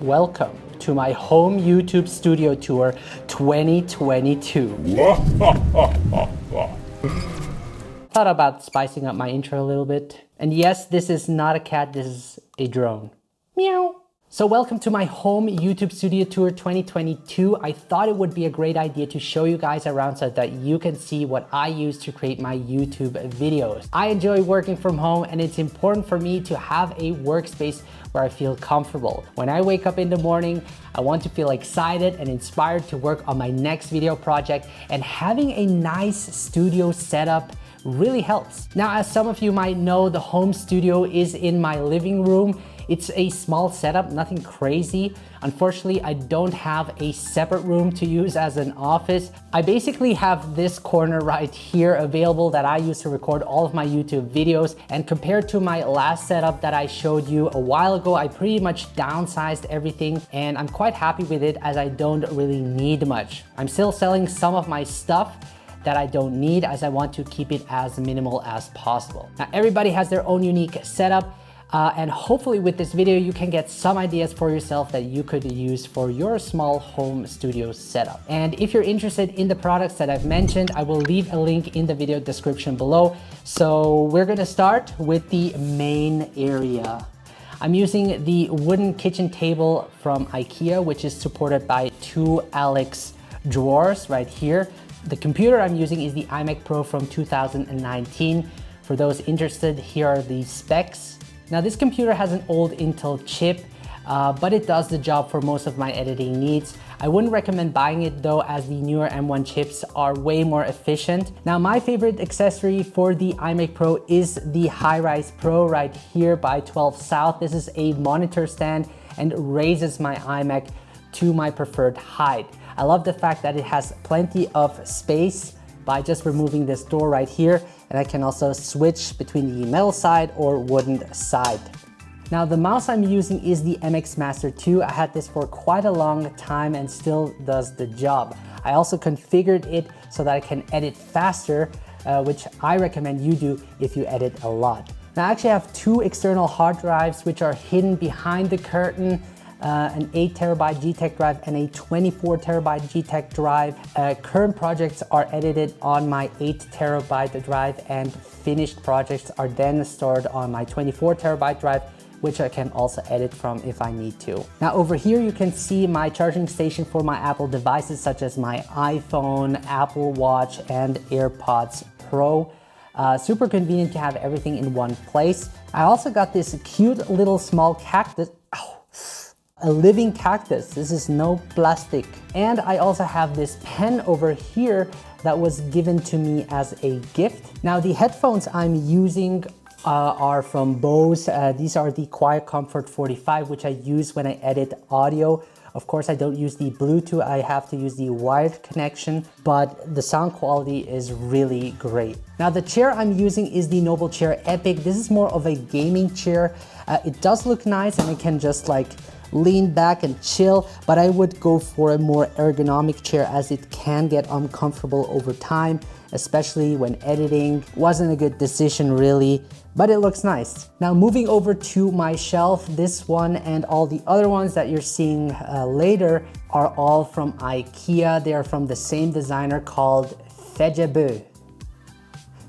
welcome to my home YouTube studio tour 2022. Thought about spicing up my intro a little bit. And yes, this is not a cat, this is a drone. Meow. So welcome to my home YouTube Studio Tour 2022. I thought it would be a great idea to show you guys around so that you can see what I use to create my YouTube videos. I enjoy working from home and it's important for me to have a workspace where I feel comfortable. When I wake up in the morning, I want to feel excited and inspired to work on my next video project and having a nice studio setup really helps. Now, as some of you might know, the home studio is in my living room it's a small setup, nothing crazy. Unfortunately, I don't have a separate room to use as an office. I basically have this corner right here available that I use to record all of my YouTube videos. And compared to my last setup that I showed you a while ago, I pretty much downsized everything and I'm quite happy with it as I don't really need much. I'm still selling some of my stuff, that I don't need as I want to keep it as minimal as possible. Now everybody has their own unique setup uh, and hopefully with this video, you can get some ideas for yourself that you could use for your small home studio setup. And if you're interested in the products that I've mentioned, I will leave a link in the video description below. So we're gonna start with the main area. I'm using the wooden kitchen table from IKEA, which is supported by two Alex drawers right here. The computer I'm using is the iMac Pro from 2019. For those interested, here are the specs. Now this computer has an old Intel chip, uh, but it does the job for most of my editing needs. I wouldn't recommend buying it though as the newer M1 chips are way more efficient. Now my favorite accessory for the iMac Pro is the Hi-Rise Pro right here by 12 South. This is a monitor stand and raises my iMac to my preferred height. I love the fact that it has plenty of space by just removing this door right here. And I can also switch between the metal side or wooden side. Now the mouse I'm using is the MX Master 2. I had this for quite a long time and still does the job. I also configured it so that I can edit faster, uh, which I recommend you do if you edit a lot. Now I actually have two external hard drives which are hidden behind the curtain uh, an 8 terabyte G-Tech drive and a 24 terabyte G-Tech drive. Uh, current projects are edited on my 8 terabyte drive and finished projects are then stored on my 24 terabyte drive which I can also edit from if I need to. Now over here you can see my charging station for my Apple devices such as my iPhone, Apple Watch, and AirPods Pro. Uh, super convenient to have everything in one place. I also got this cute little small cactus a living cactus. This is no plastic. And I also have this pen over here that was given to me as a gift. Now the headphones I'm using uh, are from Bose. Uh, these are the Quiet Comfort 45, which I use when I edit audio. Of course, I don't use the Bluetooth, I have to use the wired connection, but the sound quality is really great. Now the chair I'm using is the Noble Chair Epic. This is more of a gaming chair. Uh, it does look nice and it can just like lean back and chill, but I would go for a more ergonomic chair as it can get uncomfortable over time, especially when editing. Wasn't a good decision really, but it looks nice. Now moving over to my shelf, this one and all the other ones that you're seeing uh, later are all from IKEA. They are from the same designer called Fejebø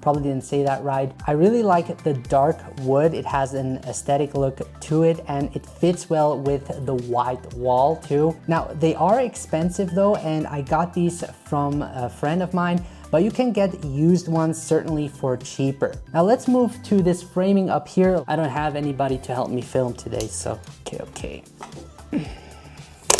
probably didn't say that right. I really like the dark wood. It has an aesthetic look to it and it fits well with the white wall too. Now they are expensive though and I got these from a friend of mine but you can get used ones certainly for cheaper. Now let's move to this framing up here. I don't have anybody to help me film today, so okay, okay.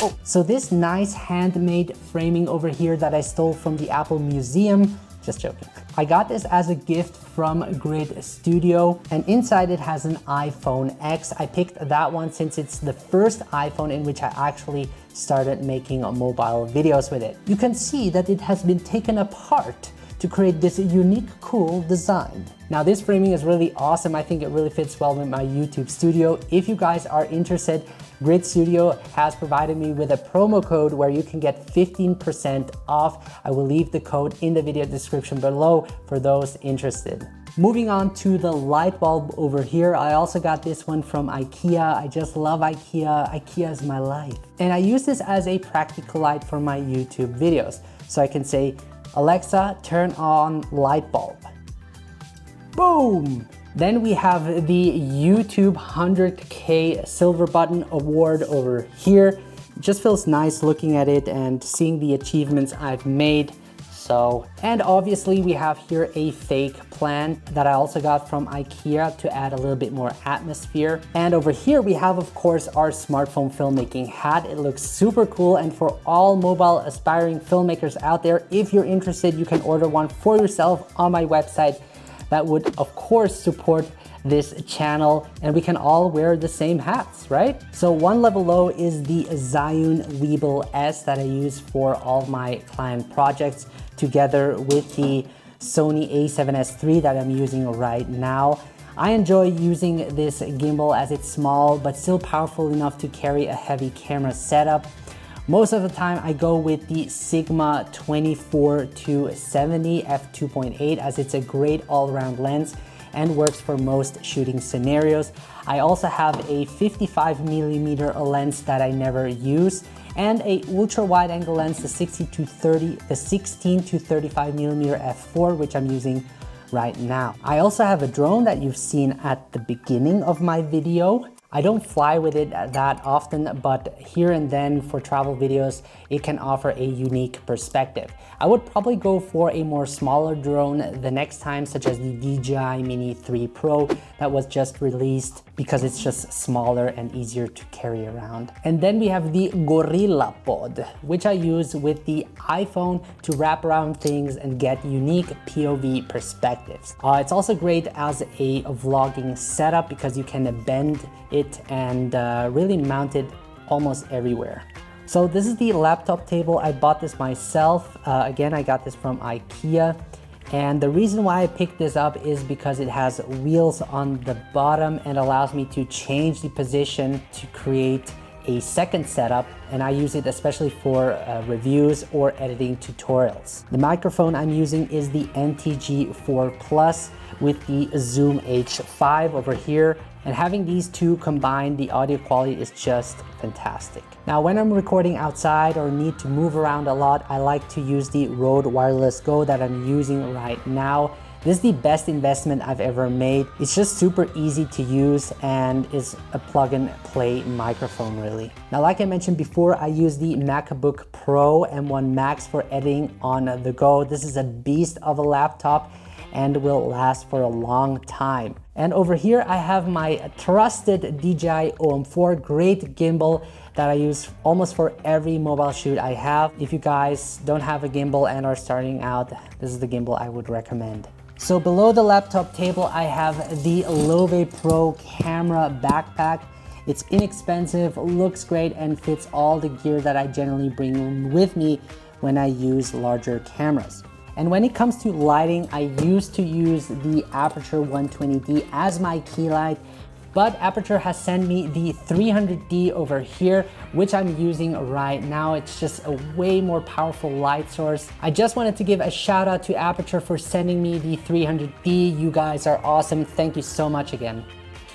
Oh, so this nice handmade framing over here that I stole from the Apple Museum, just joking. I got this as a gift from Grid Studio and inside it has an iPhone X. I picked that one since it's the first iPhone in which I actually started making mobile videos with it. You can see that it has been taken apart to create this unique, cool design. Now this framing is really awesome. I think it really fits well with my YouTube studio. If you guys are interested, Grid Studio has provided me with a promo code where you can get 15% off. I will leave the code in the video description below for those interested. Moving on to the light bulb over here, I also got this one from IKEA. I just love IKEA. IKEA is my life. And I use this as a practical light for my YouTube videos. So I can say, Alexa, turn on light bulb. Boom! Then we have the YouTube 100K Silver Button Award over here. Just feels nice looking at it and seeing the achievements I've made. So, and obviously we have here a fake plant that I also got from Ikea to add a little bit more atmosphere. And over here we have of course our smartphone filmmaking hat. It looks super cool and for all mobile aspiring filmmakers out there, if you're interested, you can order one for yourself on my website that would of course support this channel and we can all wear the same hats, right? So one level low is the Zhiyun Weebill S that I use for all my client projects together with the Sony a7S III that I'm using right now. I enjoy using this gimbal as it's small but still powerful enough to carry a heavy camera setup. Most of the time I go with the Sigma 24 to 70 f2.8 as it's a great all-around lens and works for most shooting scenarios. I also have a 55 millimeter lens that I never use and a ultra wide angle lens, the 60 to 30, the 16 to 35 millimeter f4, which I'm using right now. I also have a drone that you've seen at the beginning of my video. I don't fly with it that often, but here and then for travel videos, it can offer a unique perspective. I would probably go for a more smaller drone the next time, such as the DJI Mini 3 Pro that was just released because it's just smaller and easier to carry around. And then we have the Gorilla Pod, which I use with the iPhone to wrap around things and get unique POV perspectives. Uh, it's also great as a vlogging setup because you can bend it and uh, really mount it almost everywhere. So this is the laptop table. I bought this myself. Uh, again, I got this from Ikea. And the reason why I picked this up is because it has wheels on the bottom and allows me to change the position to create a second setup and I use it especially for uh, reviews or editing tutorials. The microphone I'm using is the NTG4 Plus with the Zoom H5 over here and having these two combined, the audio quality is just fantastic. Now, when I'm recording outside or need to move around a lot, I like to use the Rode Wireless Go that I'm using right now. This is the best investment I've ever made. It's just super easy to use and is a plug and play microphone really. Now, like I mentioned before, I use the MacBook Pro M1 Max for editing on the go. This is a beast of a laptop and will last for a long time. And over here I have my trusted DJI OM4 great gimbal that I use almost for every mobile shoot I have. If you guys don't have a gimbal and are starting out, this is the gimbal I would recommend. So below the laptop table, I have the Love Pro camera backpack. It's inexpensive, looks great, and fits all the gear that I generally bring with me when I use larger cameras. And when it comes to lighting, I used to use the Aputure 120D as my key light, but Aputure has sent me the 300D over here, which I'm using right now. It's just a way more powerful light source. I just wanted to give a shout out to Aputure for sending me the 300D. You guys are awesome. Thank you so much again.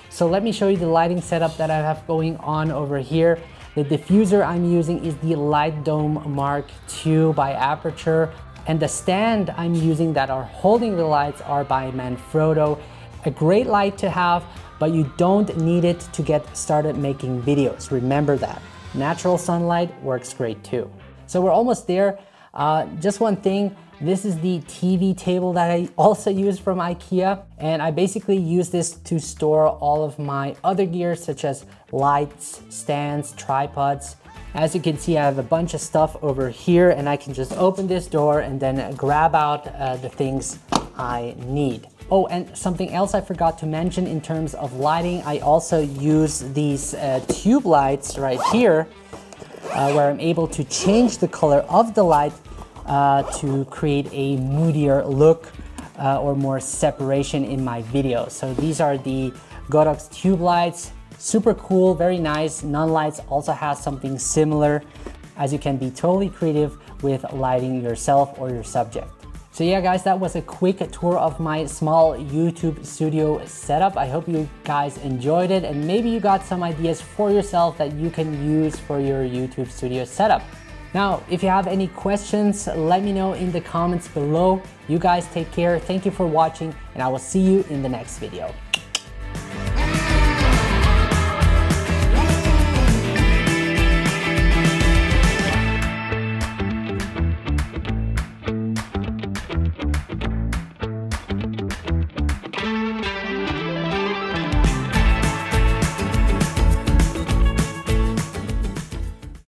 So let me show you the lighting setup that I have going on over here. The diffuser I'm using is the Light Dome Mark II by Aputure. And the stand I'm using that are holding the lights are by Manfrotto. A great light to have, but you don't need it to get started making videos. Remember that. Natural sunlight works great too. So we're almost there. Uh, just one thing, this is the TV table that I also use from Ikea. And I basically use this to store all of my other gear, such as lights, stands, tripods, as you can see, I have a bunch of stuff over here and I can just open this door and then grab out uh, the things I need. Oh, and something else I forgot to mention in terms of lighting, I also use these uh, tube lights right here uh, where I'm able to change the color of the light uh, to create a moodier look uh, or more separation in my video. So these are the Godox tube lights. Super cool, very nice. Nanlite also has something similar as you can be totally creative with lighting yourself or your subject. So yeah guys, that was a quick tour of my small YouTube studio setup. I hope you guys enjoyed it and maybe you got some ideas for yourself that you can use for your YouTube studio setup. Now, if you have any questions, let me know in the comments below. You guys take care. Thank you for watching and I will see you in the next video.